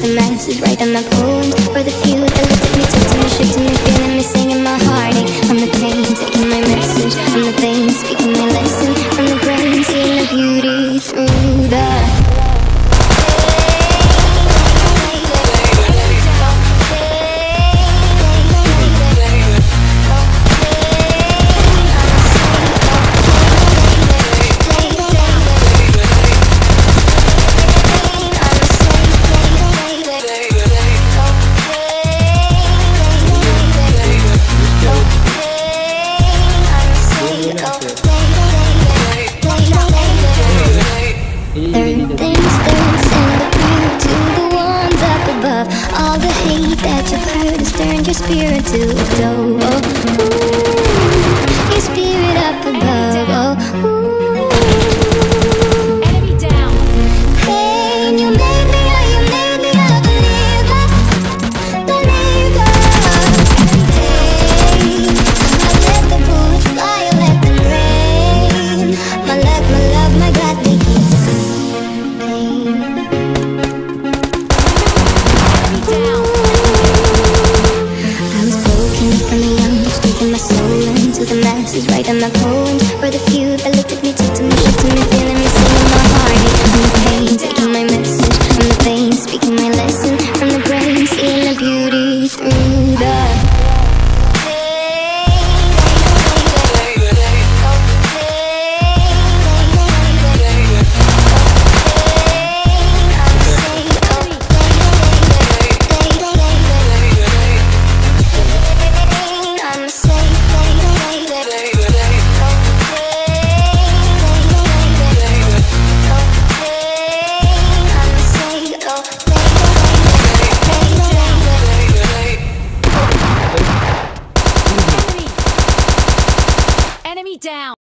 the masses, writing my poems for the few that looked at me, took to me, shook me, feeling me, singing my heartache. From the pain, taking my message from the veins, speaking my lesson from the brain, seeing the beauty through the. too dope. Oh, ooh, your spirit up above. Oh, ooh. Fighting the cold. down!